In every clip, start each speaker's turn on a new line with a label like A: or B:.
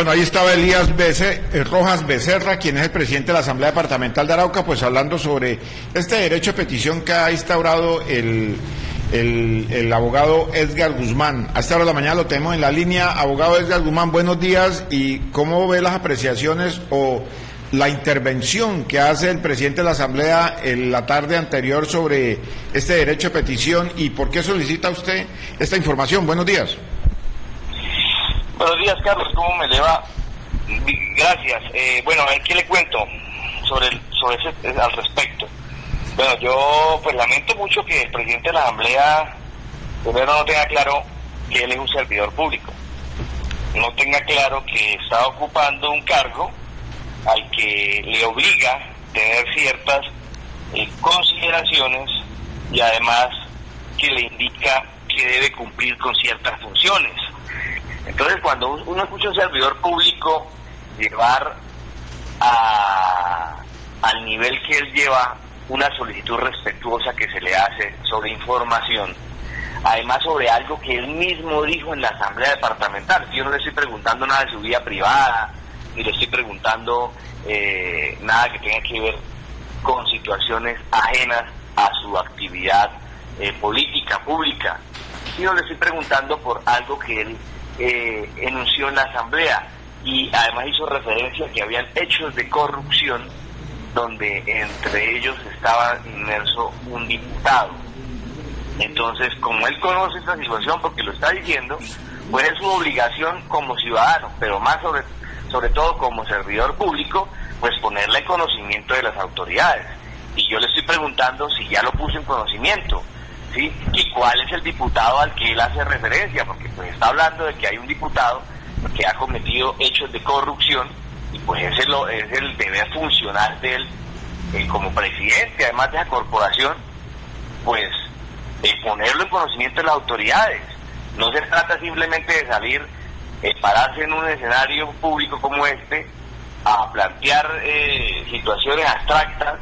A: Bueno, ahí estaba Elías eh, Rojas Becerra, quien es el presidente de la Asamblea Departamental de Arauca, pues hablando sobre este derecho de petición que ha instaurado el, el, abogado Edgar Guzmán. A esta hora de la mañana lo tenemos en la línea. Abogado Edgar Guzmán, buenos días. ¿Y cómo ve las apreciaciones o la intervención que hace el presidente de la Asamblea en la tarde anterior sobre este derecho de petición y por qué solicita usted esta información? Buenos días.
B: Buenos días, Carlos. ¿Cómo me le va? Gracias. Eh, bueno, ¿qué le cuento sobre, sobre ese, eh, al respecto? Bueno, yo pues lamento mucho que el presidente de la Asamblea primero no tenga claro que él es un servidor público. No tenga claro que está ocupando un cargo al que le obliga a tener ciertas eh, consideraciones y además que le indica que debe cumplir con ciertas funciones. Entonces, cuando uno escucha a un servidor público llevar a, al nivel que él lleva una solicitud respetuosa que se le hace sobre información, además sobre algo que él mismo dijo en la asamblea departamental. Yo no le estoy preguntando nada de su vida privada, ni le estoy preguntando eh, nada que tenga que ver con situaciones ajenas a su actividad eh, política, pública. Yo le estoy preguntando por algo que él eh, enunció en la Asamblea y además hizo referencia a que habían hechos de corrupción donde entre ellos estaba inmerso un diputado. Entonces, como él conoce esta situación porque lo está diciendo, pues es su obligación como ciudadano, pero más sobre, sobre todo como servidor público, pues ponerle conocimiento de las autoridades. Y yo le estoy preguntando si ya lo puso en conocimiento, ¿sí? Y cuál es el diputado al que él hace referencia, porque pues está hablando de que hay un diputado que ha cometido hechos de corrupción y pues ese es el deber funcional de él eh, como presidente, además de la corporación, pues ponerlo en conocimiento de las autoridades. No se trata simplemente de salir, eh, pararse en un escenario público como este, a plantear eh, situaciones abstractas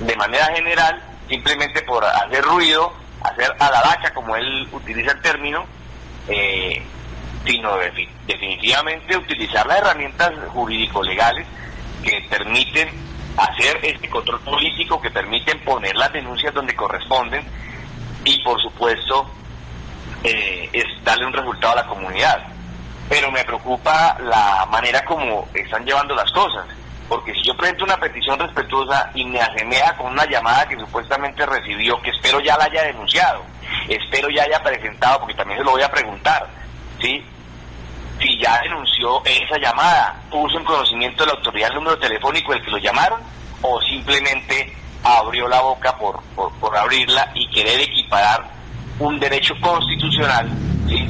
B: de manera general simplemente por hacer ruido, hacer alaraca, como él utiliza el término, eh, sino definitivamente utilizar las herramientas jurídico-legales que permiten hacer este control político, que permiten poner las denuncias donde corresponden y por supuesto eh, darle un resultado a la comunidad. Pero me preocupa la manera como están llevando las cosas porque si yo presento una petición respetuosa y me asemeja con una llamada que supuestamente recibió, que espero ya la haya denunciado, espero ya haya presentado, porque también se lo voy a preguntar, ¿sí? Si ya denunció esa llamada, puso en conocimiento de la autoridad el número telefónico del que lo llamaron, o simplemente abrió la boca por, por, abrirla y querer equiparar un derecho constitucional, ¿sí?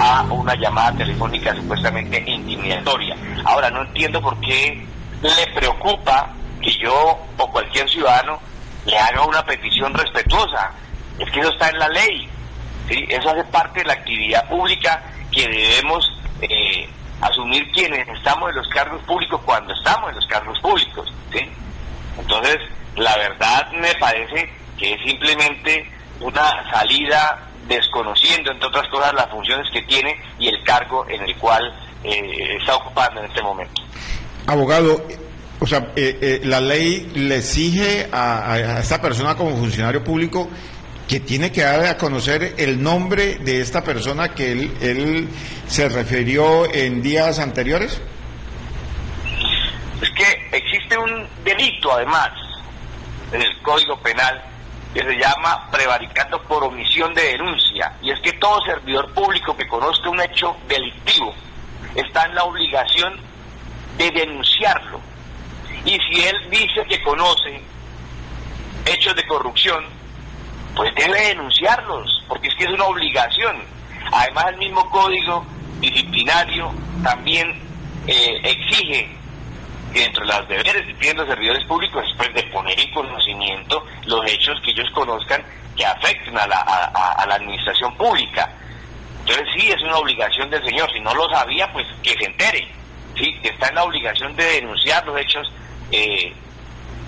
B: a una llamada telefónica supuestamente intimidatoria. Ahora, no entiendo por qué le preocupa que yo o cualquier ciudadano le haga una petición respetuosa. Es que eso está en la ley. ¿sí? Eso hace parte de la actividad pública que debemos eh, asumir quienes estamos en los cargos públicos cuando estamos en los cargos públicos. ¿sí? Entonces, la verdad me parece que es simplemente una salida desconociendo, entre otras cosas, las funciones que tiene y el cargo en el cual eh, está ocupando en este momento.
A: Abogado, o sea, eh, eh, la ley le exige a, esta persona como funcionario público que tiene que dar a conocer el nombre de esta persona que él, él se refirió en días anteriores.
B: Es que existe un delito, además, en el Código Penal que se llama prevaricato por omisión de denuncia. Y es que todo servidor público que conozca un hecho delictivo está en la obligación de denunciarlo. Y si él dice que conoce hechos de corrupción, pues debe denunciarlos, porque es que es una obligación. Además, el mismo código disciplinario también eh, exige que dentro de los deberes que tienen los servidores públicos después de poner en conocimiento los hechos que ellos conozcan que afecten a la, a la administración pública. Entonces sí, es una obligación del señor. Si no lo sabía, pues que se entere. ¿Sí? está en la obligación de denunciar los hechos eh,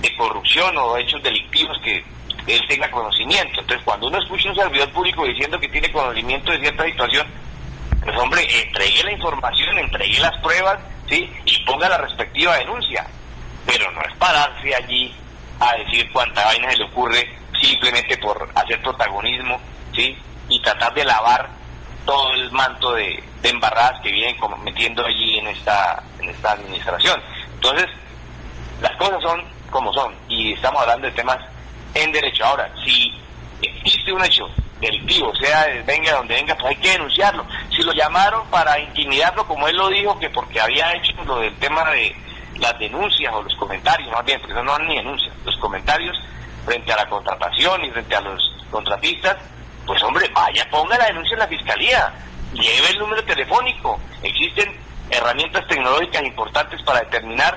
B: de corrupción o hechos delictivos que él tenga conocimiento. Entonces, cuando uno escucha un servidor público diciendo que tiene conocimiento de cierta situación, pues hombre, entregue la información, entregue las pruebas, ¿sí? Y ponga la respectiva denuncia. Pero no es pararse allí a decir cuánta vaina se le ocurre simplemente por hacer protagonismo, ¿sí? Y tratar de lavar todo el manto de, embarradas que vienen metiendo allí en esta, en esta administración. Entonces, las cosas son como son y estamos hablando de temas en derecho. Ahora, si existe un hecho delictivo, sea venga donde venga, pues hay que denunciarlo. Si lo llamaron para intimidarlo, como él lo dijo, que porque había hecho lo del tema de las denuncias o los comentarios, más bien, porque eso no son ni denuncias, los comentarios frente a la contratación y frente a los contratistas, pues hombre, vaya, ponga la denuncia en la fiscalía, lleve el número telefónico. Existen herramientas tecnológicas importantes para determinar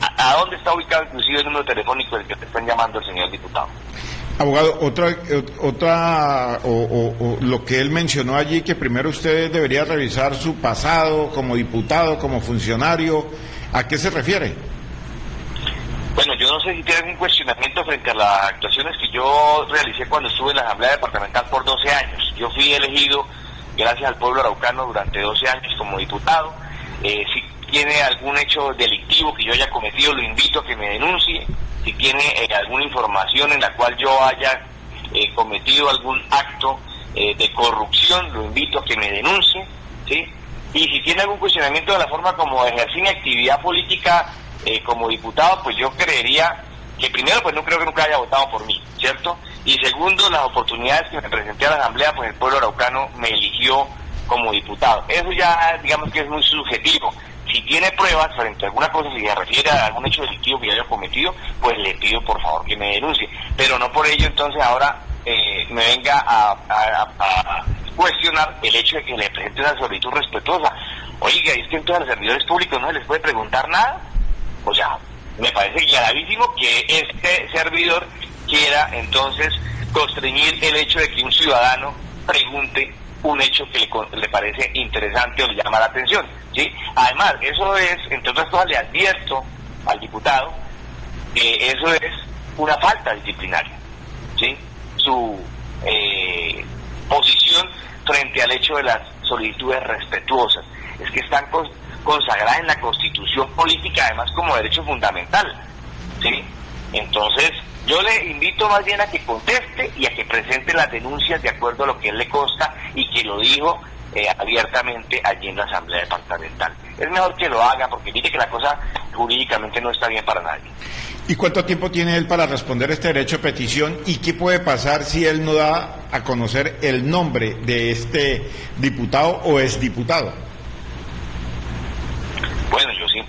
B: a, dónde está ubicado inclusive el número telefónico del que te están llamando el señor diputado.
A: Abogado, otra, otra o, lo que él mencionó allí, que primero usted debería revisar su pasado como diputado, como funcionario, ¿a qué se refiere?
B: No sé si tiene algún cuestionamiento frente a las actuaciones que yo realicé cuando estuve en la Asamblea Departamental por 12 años. Yo fui elegido, gracias al pueblo araucano, durante 12 años como diputado. Eh, si tiene algún hecho delictivo que yo haya cometido, lo invito a que me denuncie. Si tiene eh, alguna información en la cual yo haya eh, cometido algún acto de corrupción, lo invito a que me denuncie. ¿sí? Y si tiene algún cuestionamiento de la forma como ejercí mi actividad política eh, como diputado, pues yo creería que primero, pues no creo que nunca haya votado por mí, ¿cierto? Y segundo, las oportunidades que me presenté a la Asamblea, pues el pueblo araucano me eligió como diputado. Eso ya, digamos que es muy subjetivo. Si tiene pruebas frente a alguna cosa, si se refiere a algún hecho delictivo que haya cometido, pues le pido por favor que me denuncie. Pero no por ello entonces ahora eh, me venga a, a, cuestionar el hecho de que le presente una solicitud respetuosa. Oiga, es que entonces a los servidores públicos no se les puede preguntar nada. O sea, me parece gravísimo que este servidor quiera entonces constreñir el hecho de que un ciudadano pregunte un hecho que le, parece interesante o le llama la atención. ¿sí? Además, eso es, entre otras cosas, le advierto al diputado que eso es una falta disciplinaria. ¿sí? Su eh, posición frente al hecho de las solicitudes respetuosas es que están consagrada en la constitución política, además como derecho fundamental. ¿sí? Entonces, yo le invito más bien a que conteste y a que presente las denuncias de acuerdo a lo que él le consta y que lo dijo eh, abiertamente allí en la Asamblea Departamental. Es mejor que lo haga porque dice que la cosa jurídicamente no está bien para nadie.
A: ¿Y cuánto tiempo tiene él para responder este derecho a petición? ¿Y qué puede pasar si él no da a conocer el nombre de este diputado o exdiputado?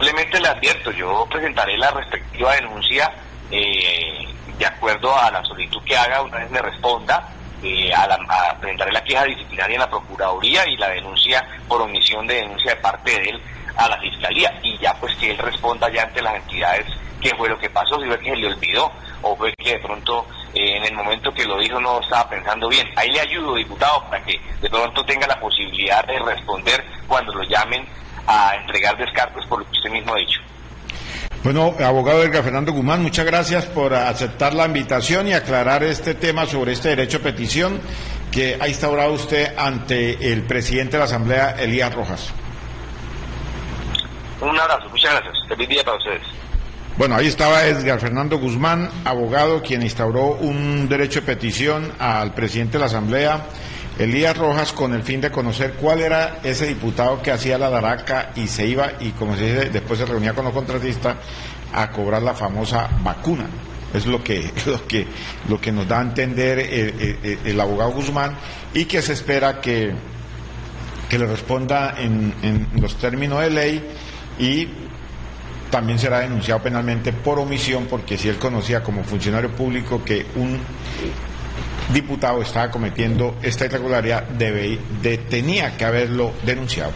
B: Simplemente le advierto, yo presentaré la respectiva denuncia eh, de acuerdo a la solicitud que haga, una vez me responda, eh, a, la, presentaré la queja disciplinaria en la Procuraduría y la denuncia por omisión de denuncia de parte de él a la Fiscalía y ya pues que él responda ya ante las entidades qué fue lo que pasó, si fue que se le olvidó o fue que de pronto eh, en el momento que lo dijo no estaba pensando bien. Ahí le ayudo, diputado, para que de pronto tenga la posibilidad de responder cuando lo llamen a entregar descartes por lo que usted mismo ha dicho.
A: Bueno, abogado Edgar Fernando Guzmán, muchas gracias por aceptar la invitación y aclarar este tema sobre este derecho a petición que ha instaurado usted ante el presidente de la Asamblea, Elías Rojas.
B: Un abrazo, muchas gracias. Feliz día para ustedes.
A: Bueno, ahí estaba Edgar Fernando Guzmán, abogado, quien instauró un derecho de petición al presidente de la Asamblea Elías Rojas con el fin de conocer cuál era ese diputado que hacía la daraca y se iba y como se dice, después se reunía con los contratistas a cobrar la famosa vacuna. Es lo que, lo que, lo que nos da a entender el, abogado Guzmán y que se espera que, que le responda en, en los términos de ley y también será denunciado penalmente por omisión porque si él conocía como funcionario público que un diputado estaba cometiendo esta irregularidad, debe, de, tenía que haberlo denunciado.